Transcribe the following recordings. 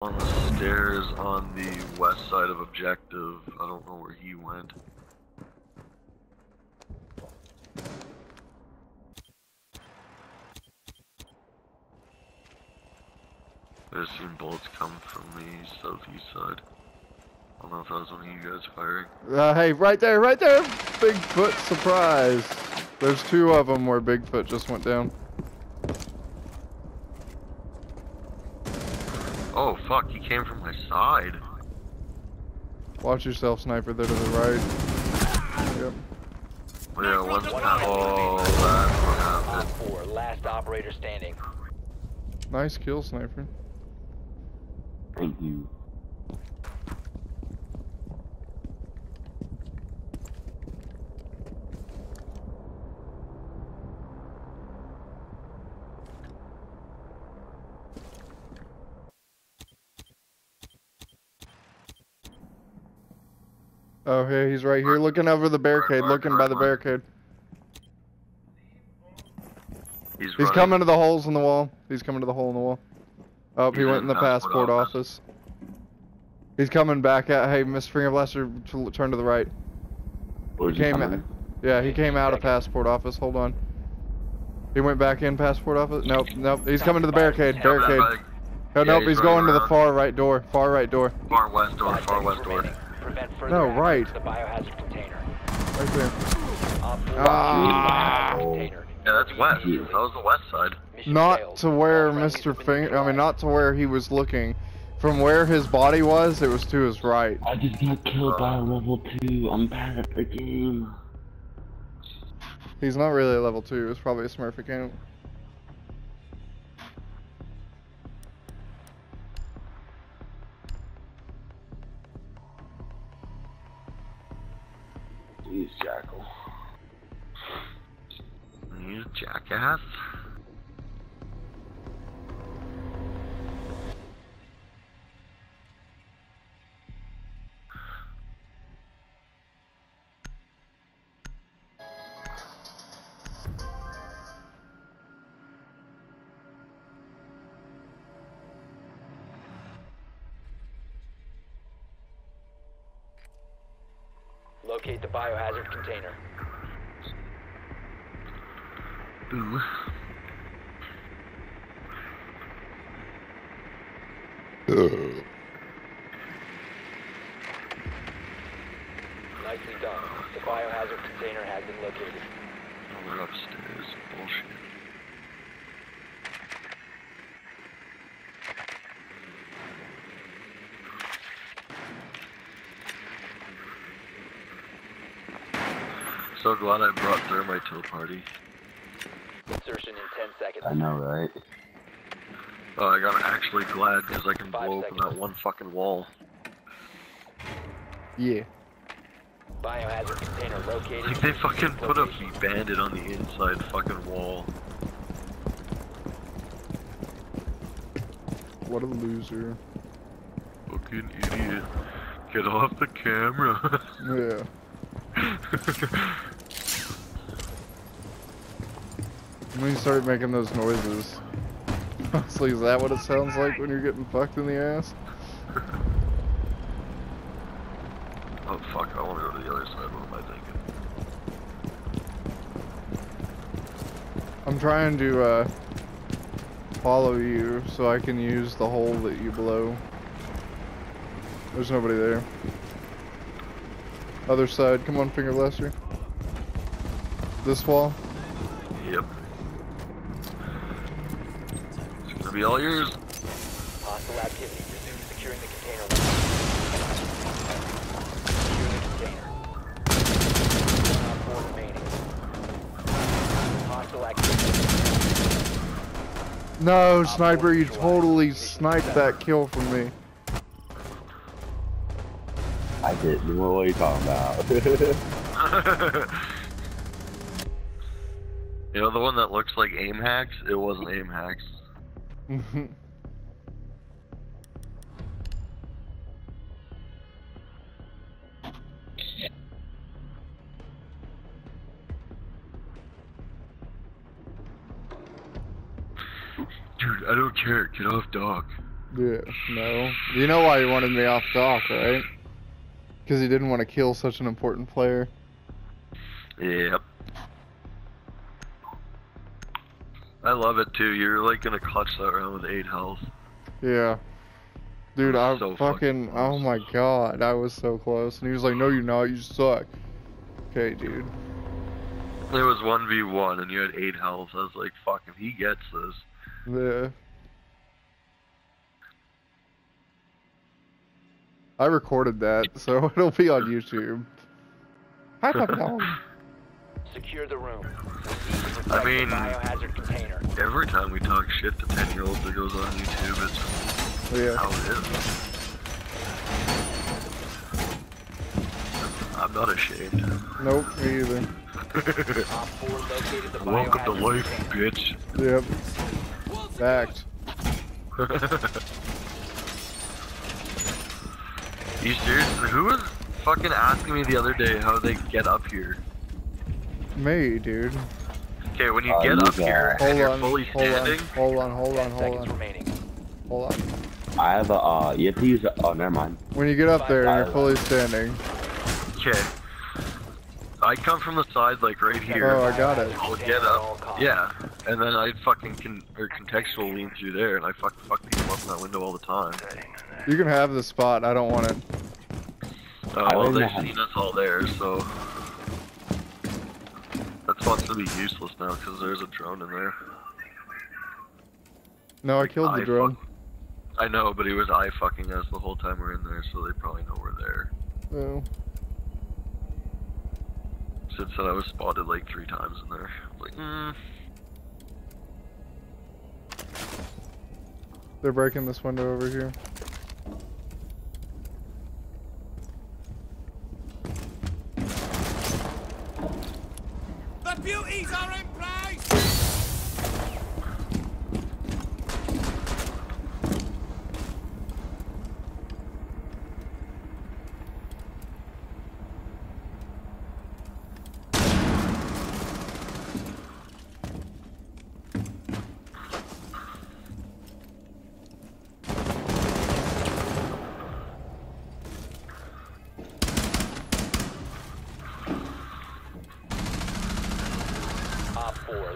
on the stairs on the west side of objective. I don't know where he went. I've seen bullets come from the southeast side. I don't know if that was one of you guys firing. Uh, hey, right there, right there! Bigfoot surprise! There's two of them where Bigfoot just went down. Oh fuck, he came from my side. Watch yourself, sniper, there to the right. Yep. Yeah, one's not. Oh, that's what happened. 4, last operator standing. Nice kill, sniper. Thank you. Oh, yeah, he's right here, looking over the barricade, looking by the barricade. He's, He's coming to the holes in the wall. He's coming to the hole in the wall. Oh, he He's went in the passport passport office. office. He's coming back at. Hey, Mr. Finger Blaster, turn to the right. Where's He he came. Yeah, he came out of passport office. Hold on. He went back in passport office. Nope, nope. He's coming to the barricade. Barricade. Oh, nope. he's He's going to the far right door. Far right door. Far west door, far west door. Remaining. Prevent further No, right. the biohazard container. Right there. Ah. biohazard container. Yeah, that's west. That was the west side. Mission Not failed. to where All Mr. Finger. I mean, not to where he was looking. From where his body was, it was to his right. I just got killed by a level 2. I'm bad at the game. He's not really a level two. It's probably a Smurf account. Jackass. Locate the biohazard container. Ooh. Nicely done. The biohazard container has been located. Oh, we're upstairs. Bullshit. So glad I brought thermite to the party. Insertion in 10 seconds. I know, right? Oh, I got actually glad because I can Five blow open that one fucking wall. Yeah. Biohazard container located. Like they fucking put a Location. bandit on the inside fucking wall. What a loser. Fucking idiot. Get off the camera. Yeah. When he started making those noises. Honestly, is that what it sounds like when you're getting fucked in the ass? oh fuck, I wanna go to the other side. What am I thinking? I'm trying to uh, follow you so I can use the hole that you blow. There's nobody there. Other side, come on, Finger Blaster. This wall. Yep. It's gonna be all yours. Hostile activity. Resume securing the container. Secure the container. One on four remaining. Hostile activity. No, sniper, you totally sniped that kill from me. I didn't. What are you talking about? you know the one that looks like aim hacks? It wasn't aim hacks. Dude, I don't care. Get off dock. Yeah, no. You know why he wanted me off dock, right? Because he didn't want to kill such an important player. Yep. I love it too. You're like gonna clutch that round with eight health. Yeah. Dude, I so fucking, fucking oh my god, I was so close. And he was like, no, you're not, you suck. Okay, dude. It was one v one, and you had eight health. I was like, fuck, if he gets this, Yeah. I recorded that, so it'll be on YouTube. Hi, dog. Secure the room. I mean- every time we talk shit to ten year olds, that goes on YouTube. It's oh, Yeah. how it is. I'm not ashamed. Nope, me either. Op 4 located the Welcome to life, bitch. Yep. Fact. you serious? Who was fucking asking me the other day how they get up here? Me, dude. Okay, when you Uh, get you up here got- and Hold you're on, fully hold on, standing, hold on, hold on, Ten hold seconds on, remaining. hold on. I have a, uh, you have to use, oh, never mind. When you get up there and you're fully standing. okay. I come from the side, like right here. Oh, I got it. I'll get up. Yeah, and then I fucking con- or contextual lean through there, and I fuck fuck people up in that window all the time. You can have the spot, I don't want it. Uh, well, they've seen us all there, so that spot's gonna be useless now because there's a drone in there. No, I killed the drone. I know, but he was eye fucking us the whole time we're in there, so they probably know we're there. Oh. Sid said I was spotted like three times in there. Like, mm, They're breaking this window over here.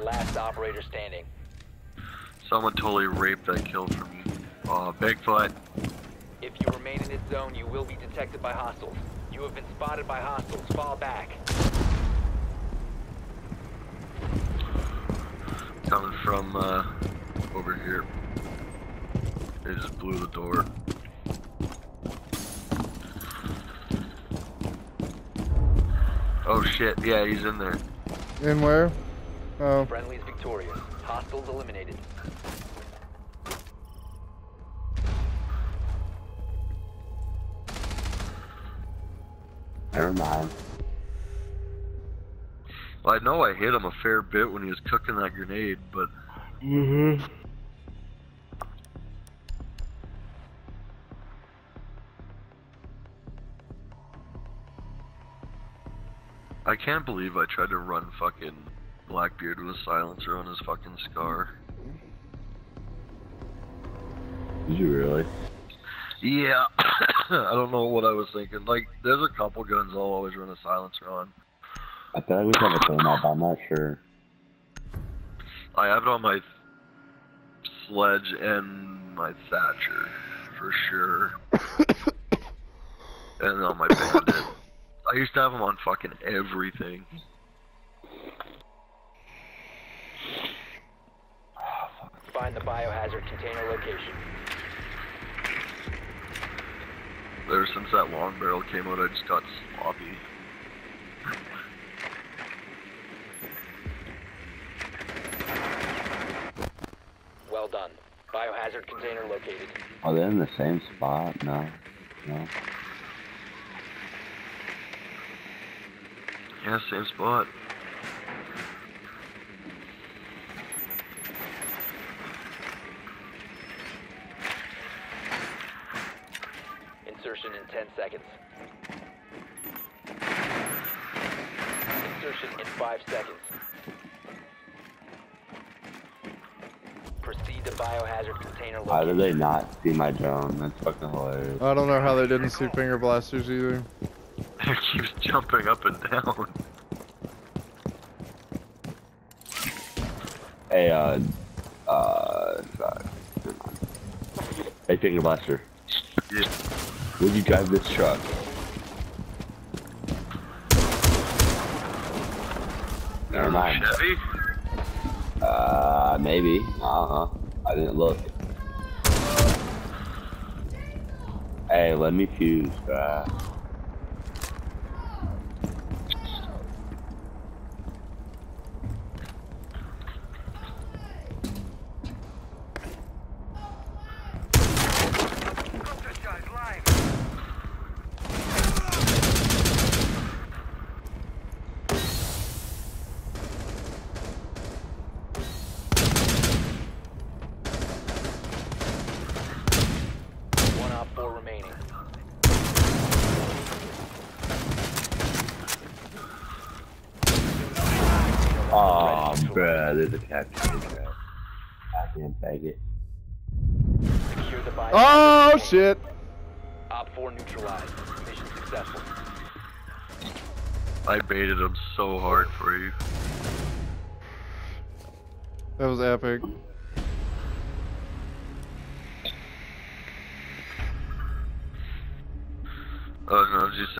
Last operator standing. someone totally raped that kill from me. Oh, Bigfoot. If you remain in this zone, you will be detected by hostiles. You have been spotted by hostiles. Fall back. Coming from uh, over here. They just blew the door. Oh shit, yeah, he's in there. In where? Oh, Friendly's victorious. Hostiles eliminated. Never mind. Well, I know I hit him a fair bit when he was cooking that grenade, but Mm-hmm. I can't believe I tried to run fucking Blackbeard with a silencer on his fucking scar. Did you really? Yeah, I don't know what I was thinking. Like, there's a couple guns I'll always run a silencer on. I feel like we have a thing up, I'm not sure. I have it on my sledge and my Thatcher, for sure. and on my Bandit. I used to have them on fucking everything. Find the biohazard container location. Ever since that long barrel came out, I just got sloppy. Well done. Biohazard container located. Are they in the same spot? No. No. Yeah, same spot. Insertion in 10 seconds. Insertion in 5 seconds. Proceed to biohazard container How did they not see my drone? That's fucking hilarious. I don't know how they didn't see finger blasters either. It keeps jumping up and down. Hey, uh, uh, sorry. Hey, Finger Blaster, Yeah. Would you drive this truck? Never mind. Chevy? Uh, maybe. I don't. I didn't look. Hey, let me fuse, bruh. There's a trap. Goddamn faggot. Oh shit! Op 4 neutralized. Mission successful. I baited him so hard for you. That was epic. Oh no, just